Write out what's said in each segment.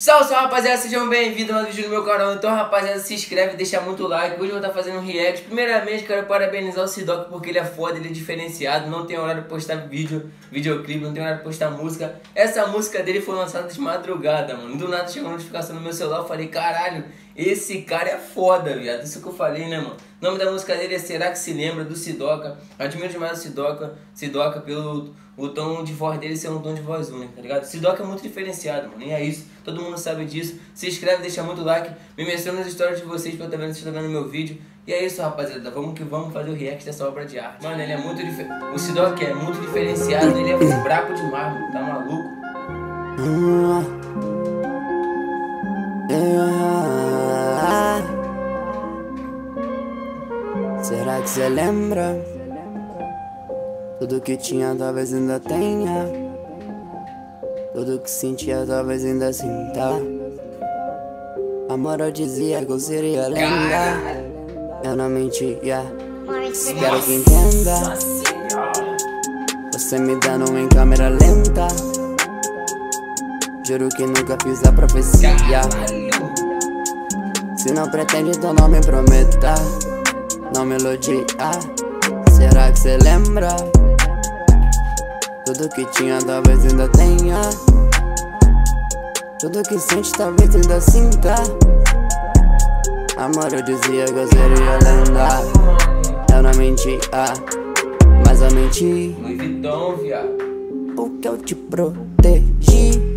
Salve, salve rapaziada, sejam bem-vindos a mais um vídeo no meu canal. Então, rapaziada, se inscreve, deixa muito like. Hoje eu vou estar fazendo um react. Primeiramente, quero parabenizar o Sidoc porque ele é foda, ele é diferenciado. Não tem horário de postar vídeo, videoclipe, não tem horário de postar música. Essa música dele foi lançada de madrugada, mano. Do nada chegou a notificação no meu celular. Eu falei, caralho, esse cara é foda, viado. Isso que eu falei, né, mano? O nome da música dele é Será que se lembra do Sidoca. Admiro demais o Sidoca, Sidoca pelo o tom de voz dele ser um tom de voz único, tá ligado? Sidoca é muito diferenciado, mano. E é isso. Todo mundo sabe disso. Se inscreve, deixa muito like. Me menciona nas histórias de vocês pra eu estar vendo meu vídeo. E é isso, rapaziada. Vamos que vamos fazer o react dessa obra de arte. Mano, ele é muito diferente. O Sidoca é muito diferenciado. Ele é brabo demais, mano. Tá maluco? Será que você lembra? Tudo que tinha talvez ainda tenha. Tudo que sentia talvez ainda sinta. Amor eu dizia que eu seria lenda. Eu não mentia. Espero que entenda. Você me dando em câmera lenta. Juro que nunca fiz a profecia. Se não pretende, então não me prometa. Não me iludia. Será que cê lembra? Tudo que tinha talvez ainda tenha. Tudo que sente talvez ainda sinta. Amor, eu dizia que eu seria lenda. Eu não mentia, mas eu menti. Louis Vuitton, viado. Porque eu te protegi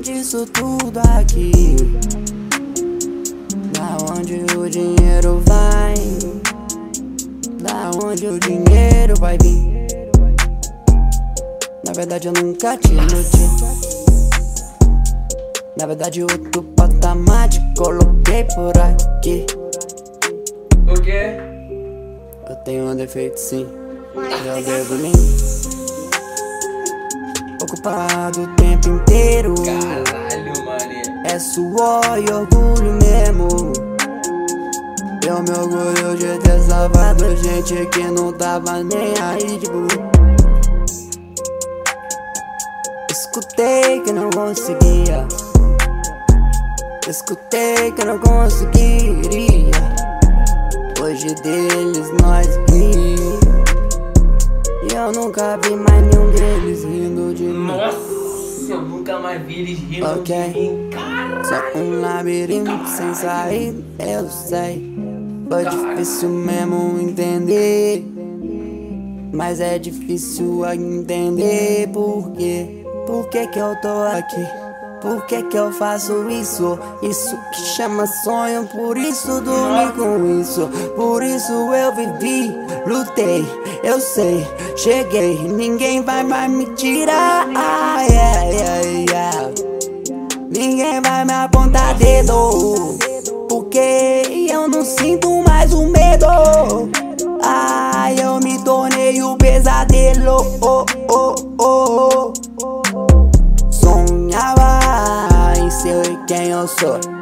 disso tudo aqui. Da onde o dinheiro vai, da onde o dinheiro vai vir. Na verdade, eu nunca te iludi. Na verdade, outro patamar te coloquei por aqui. O quê? Eu tenho um defeito sim, eu devo lim. Ocupado o tempo inteiro. Caralho, mané. É suor e orgulho mesmo. Eu me orgulho de ter salvado gente que não tava nem aí, tipo. Escutei que não conseguia. Escutei que não conseguiria. Hoje deles nós ri. E eu nunca vi mais nenhum deles rindo de mim. Nossa, eu nunca mais vi eles rindo Ok. de mim. Caralho. Só um labirinto sem saída, eu sei. Foi difícil mesmo entender. Mas é difícil entender por quê. Por que que eu tô aqui? Por que que eu faço isso? Isso que chama sonho, por isso dormi com isso. Por isso eu vivi, lutei, eu sei, cheguei. Ninguém vai mais me tirar. Ah, yeah, yeah, yeah. Ninguém vai me apontar dedo Porque eu não sinto mais o medo Ai, eu me tornei o pesadelo oh, quem eu sou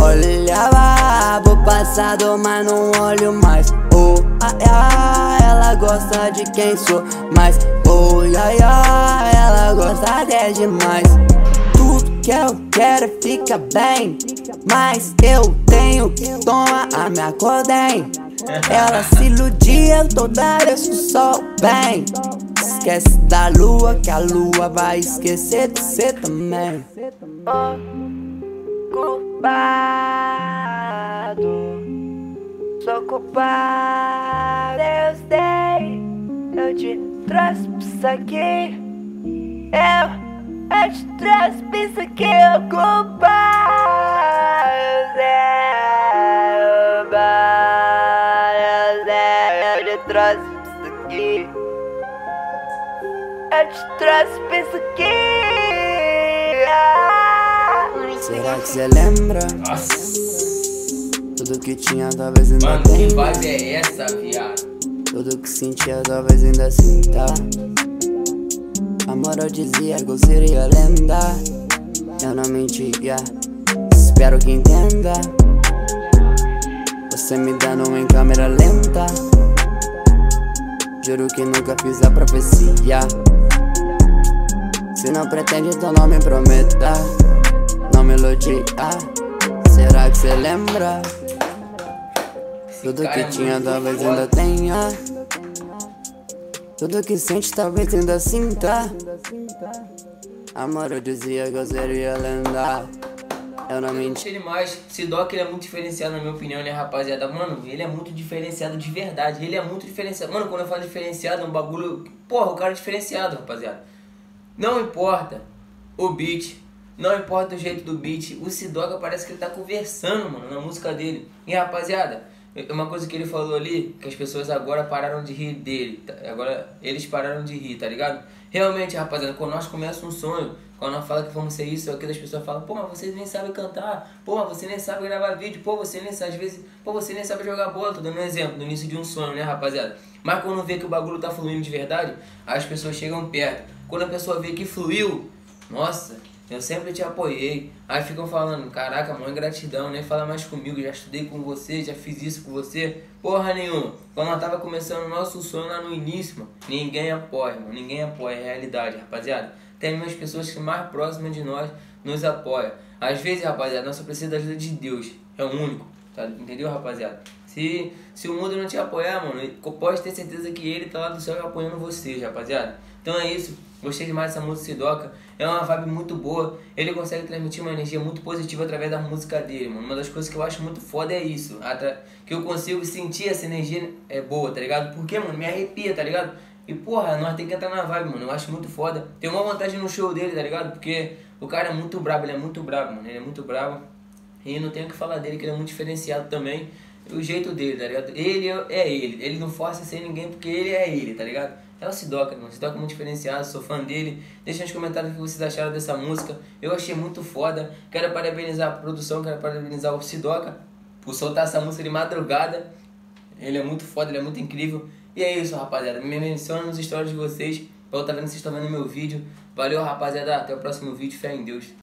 Olhava pro passado, mas não olho mais. Oh, ai, ai, ela gosta de quem sou Mas, oh, ai, ai, ela gosta até demais. Tudo que eu quero ficar bem Mas eu tenho que tomar a minha cordem. Ela se iludia toda vez o sol vem Esquece da lua que a lua vai esquecer de você também Ocupado Sou culpado, eu sei. Eu te trouxe pra isso aqui. Eu eu te trouxe pra isso aqui, ocupado Eu te trouxe pra isso aqui. Eu te trouxe pra isso aqui Será que cê lembra? Nossa. Tudo que tinha talvez ainda Mano, que tenha vibe é essa, viado? Tudo que sentia talvez ainda sinta Amor eu dizia que eu seria lenda Eu não mentia Espero que entenda Você me dando em câmera lenta Juro que nunca fiz a profecia Se não pretende, então não me prometa. Não me. Será que cê lembra? Tudo que tinha, talvez ainda tenha. Tudo que sente, talvez ainda sinta. Amor, eu dizia que eu seria lenda. Eu não menti. Ele mais, Sidoc ele é muito diferenciado na minha opinião, né, rapaziada? Mano, ele é muito diferenciado de verdade. Ele é muito diferenciado. Mano, quando eu falo diferenciado, é um bagulho. Porra, o cara é diferenciado, rapaziada. Não importa o beat, não importa o jeito do beat, o Sidoca parece que ele tá conversando, mano, na música dele. E rapaziada, uma coisa que ele falou ali, que as pessoas agora pararam de rir dele. Tá? Agora eles pararam de rir, tá ligado? Realmente, rapaziada, quando nós começamos um sonho, quando nós falamos que vamos ser isso ou aquilo, as pessoas falam, pô, mas você nem sabe cantar, pô, mas você nem sabe gravar vídeo, pô, você nem sabe, às vezes, pô, você nem sabe jogar bola, tô dando um exemplo, no início de um sonho, né, rapaziada? Mas quando vê que o bagulho tá fluindo de verdade, as pessoas chegam perto. Quando a pessoa vê que fluiu, nossa, eu sempre te apoiei. Aí ficam falando, caraca, mãe, gratidão, nem fala mais comigo, já estudei com você, já fiz isso com você. Porra nenhuma. Quando nós tava começando o nosso sonho lá no início, mano, ninguém apoia, mano, ninguém apoia, é realidade, rapaziada. Tem as pessoas que mais próximas de nós nos apoiam. Às vezes, rapaziada, nós só precisa da ajuda de Deus, é o único, tá? entendeu, rapaziada? Se, se o mundo não te apoiar, mano, pode ter certeza que ele tá lá do céu apoiando vocês, rapaziada. Então é isso. Gostei demais dessa música Sidoca. É uma vibe muito boa. Ele consegue transmitir uma energia muito positiva através da música dele, mano. Uma das coisas que eu acho muito foda é isso. Que eu consigo sentir essa energia é boa, tá ligado? Porque, mano, me arrepia, tá ligado? E porra, nós tem que entrar na vibe, mano. Eu acho muito foda. Tem uma vantagem no show dele, tá ligado? Porque o cara é muito brabo, ele é muito brabo, mano. Ele é muito brabo. E não tenho o que falar dele, que ele é muito diferenciado também o jeito dele, tá ligado? Ele é ele, ele não força sem ninguém porque ele é ele, tá ligado? É o Sidoca, mano. Sidoca é muito diferenciado, sou fã dele. Deixa nos comentários o que vocês acharam dessa música. Eu achei muito foda. Quero parabenizar a produção, quero parabenizar o Sidoca por soltar essa música de madrugada. Ele é muito foda, ele é muito incrível. E é isso, rapaziada. Me menciona nos stories de vocês. Pra eu estar tá vendo vocês estão vendo meu vídeo. Valeu, rapaziada. Até o próximo vídeo. Fé em Deus.